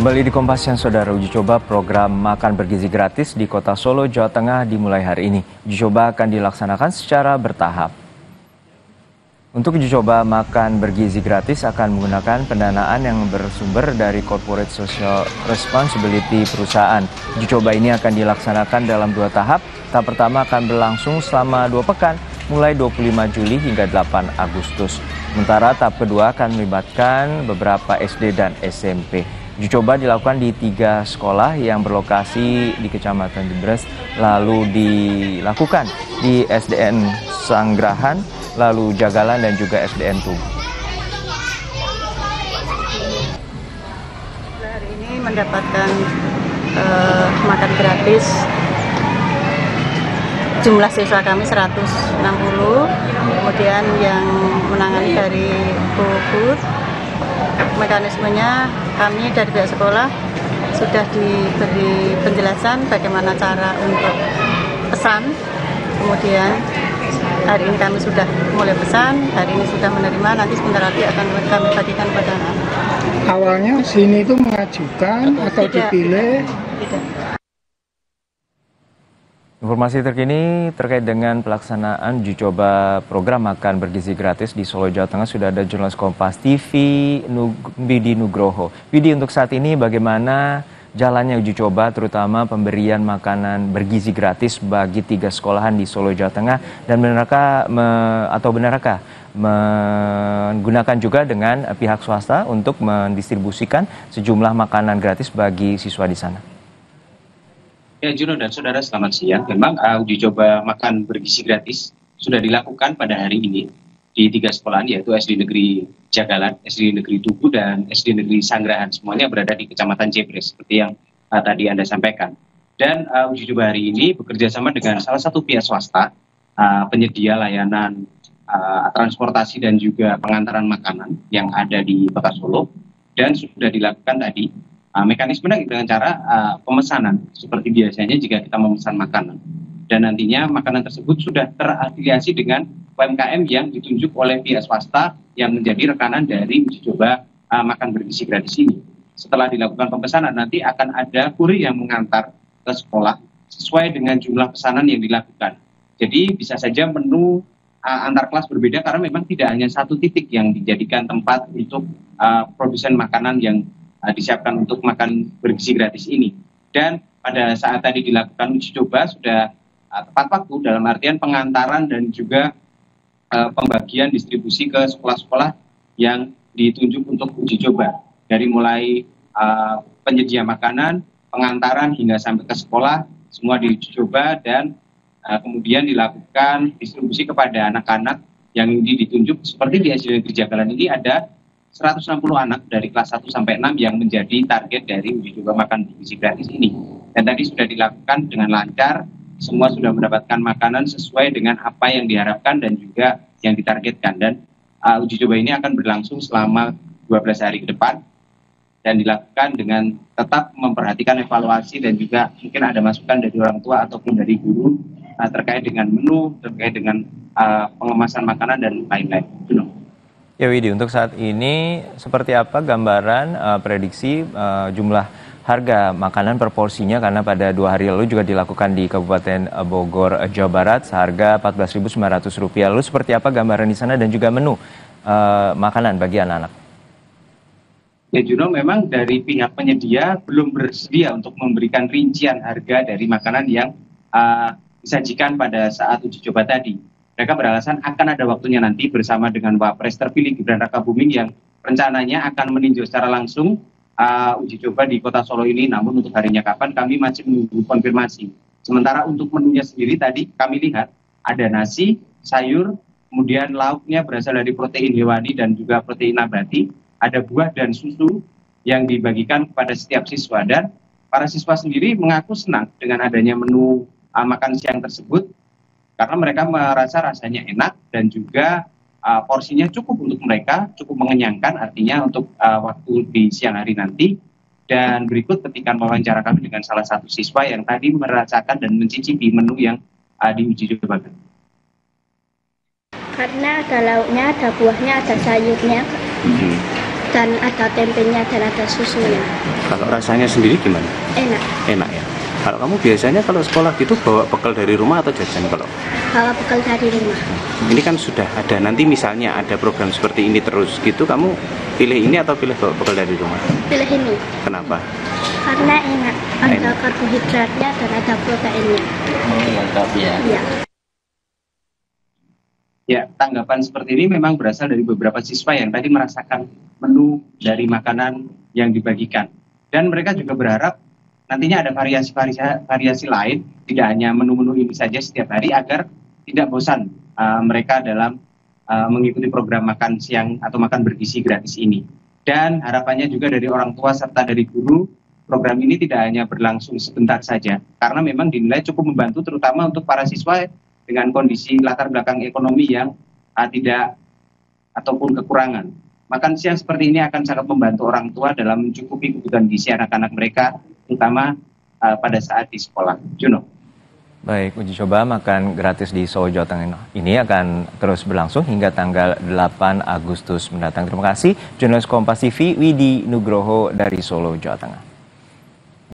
Kembali di Kompas yang Saudara uji coba program makan bergizi gratis di Kota Solo, Jawa Tengah dimulai hari ini. Uji coba akan dilaksanakan secara bertahap. Untuk uji coba makan bergizi gratis akan menggunakan pendanaan yang bersumber dari Corporate Social Responsibility perusahaan. Uji coba ini akan dilaksanakan dalam dua tahap. Tahap pertama akan berlangsung selama dua pekan, mulai 25 Juli hingga 8 Agustus. Sementara tahap kedua akan melibatkan beberapa SD dan SMP. Uji coba dilakukan di tiga sekolah yang berlokasi di Kecamatan Jebres, lalu dilakukan di SDN Sanggrahan, lalu Jagalan dan juga SDN Tugu. Hari ini mendapatkan uh, makan gratis jumlah siswa kami 160 kemudian yang menangani dari GoFood mekanismenya kami dari pihak sekolah sudah diberi penjelasan bagaimana cara untuk pesan. Kemudian hari ini kami sudah mulai pesan hari ini sudah menerima nanti sebentar lagi akan kami bagikan pada anak. Awalnya sini itu mengajukan atau tidak, dipilih? Tidak Informasi terkini terkait dengan pelaksanaan uji coba program makan bergizi gratis di Solo, Jawa Tengah sudah ada jurnalis Kompas TV Bidi Nugroho. Bidi untuk saat ini bagaimana jalannya uji coba terutama pemberian makanan bergizi gratis bagi tiga sekolahan di Solo, Jawa Tengah dan benarkah me, atau benarkah menggunakan juga dengan pihak swasta untuk mendistribusikan sejumlah makanan gratis bagi siswa di sana? Ya, Juno dan saudara selamat siang. Memang uh, uji coba makan bergizi gratis sudah dilakukan pada hari ini di tiga sekolahan yaitu SD Negeri Jagalan, SD Negeri Tugu, dan SD Negeri Sanggrahan. Semuanya berada di Kecamatan Jebres seperti yang uh, tadi Anda sampaikan. Dan uh, uji coba hari ini bekerja sama dengan salah satu pihak swasta, uh, penyedia layanan uh, transportasi dan juga pengantaran makanan yang ada di Kota Solo. Dan sudah dilakukan tadi uh, mekanismenya dengan cara uh, pemesanan seperti biasanya jika kita memesan makanan dan nantinya makanan tersebut sudah terafiliasi dengan UMKM yang ditunjuk oleh pihak swasta yang menjadi rekanan dari uji coba uh, makan bergizi gratis ini. Setelah dilakukan pemesanan nanti akan ada kurir yang mengantar ke sekolah sesuai dengan jumlah pesanan yang dilakukan. Jadi bisa saja menu uh, antar kelas berbeda karena memang tidak hanya satu titik yang dijadikan tempat untuk uh, produsen makanan yang disiapkan untuk makan bergizi gratis ini. Dan pada saat tadi dilakukan uji coba sudah uh, tepat waktu dalam artian pengantaran dan juga uh, pembagian distribusi ke sekolah-sekolah yang ditunjuk untuk uji coba dari mulai uh, penyedia makanan, pengantaran hingga sampai ke sekolah semua diuji coba dan uh, kemudian dilakukan distribusi kepada anak-anak yang ditunjuk seperti di SD Negeri Jagalan ini ada 160 anak dari kelas 1 sampai 6 yang menjadi target dari uji coba makan gizi gratis ini. Dan tadi sudah dilakukan dengan lancar, semua sudah mendapatkan makanan sesuai dengan apa yang diharapkan dan juga yang ditargetkan. Dan uh, uji coba ini akan berlangsung selama 12 hari ke depan dan dilakukan dengan tetap memperhatikan evaluasi dan juga mungkin ada masukan dari orang tua ataupun dari guru uh, terkait dengan menu, terkait dengan uh, pengemasan makanan dan lain-lain. Ya Widi, untuk saat ini seperti apa gambaran uh, prediksi uh, jumlah harga makanan per porsinya karena pada dua hari lalu juga dilakukan di Kabupaten Bogor, Jawa Barat seharga Rp14.900. Lalu seperti apa gambaran di sana dan juga menu uh, makanan bagi anak-anak? Ya Juno, memang dari pihak penyedia belum bersedia untuk memberikan rincian harga dari makanan yang uh, disajikan pada saat uji coba tadi mereka beralasan akan ada waktunya nanti bersama dengan Wapres terpilih Gibran Raka Buming yang rencananya akan meninjau secara langsung uh, uji coba di kota Solo ini. Namun untuk harinya kapan kami masih menunggu konfirmasi. Sementara untuk menunya sendiri tadi kami lihat ada nasi, sayur, kemudian lauknya berasal dari protein hewani dan juga protein nabati, ada buah dan susu yang dibagikan kepada setiap siswa dan para siswa sendiri mengaku senang dengan adanya menu uh, makan siang tersebut karena mereka merasa rasanya enak dan juga uh, porsinya cukup untuk mereka, cukup mengenyangkan artinya untuk uh, waktu di siang hari nanti. Dan berikut ketika wawancara kami dengan salah satu siswa yang tadi merasakan dan mencicipi menu yang uh, diuji coba. Karena ada lauknya, ada buahnya, ada sayurnya. Hmm. dan ada tempenya dan ada susunya. Kalau rasanya sendiri gimana? Enak. Enak ya. Kalau kamu biasanya kalau sekolah gitu bawa bekal dari rumah atau jajan kalau? Bawa bekal dari rumah. Ini kan sudah ada nanti misalnya ada program seperti ini terus gitu kamu pilih ini atau pilih bawa bekal dari rumah? Pilih ini Kenapa? karena enak. Ada Enak. karbohidratnya dan ada proteinnya. lengkap ya. Iya. Ya, tanggapan seperti ini memang berasal dari beberapa siswa yang tadi merasakan menu dari makanan yang dibagikan. Dan mereka juga berharap nantinya ada variasi-variasi variasi lain, tidak hanya menu-menu ini saja setiap hari agar tidak bosan uh, mereka dalam uh, mengikuti program makan siang atau makan bergizi gratis ini. Dan harapannya juga dari orang tua serta dari guru, program ini tidak hanya berlangsung sebentar saja, karena memang dinilai cukup membantu terutama untuk para siswa dengan kondisi latar belakang ekonomi yang uh, tidak ataupun kekurangan. Makan siang seperti ini akan sangat membantu orang tua dalam mencukupi kebutuhan gizi anak-anak mereka, terutama uh, pada saat di sekolah. Juno. Baik, uji coba makan gratis di Solo, Jawa Tengah ini akan terus berlangsung hingga tanggal 8 Agustus mendatang. Terima kasih, jurnalis Kompas TV Widi Nugroho dari Solo, Jawa Tengah.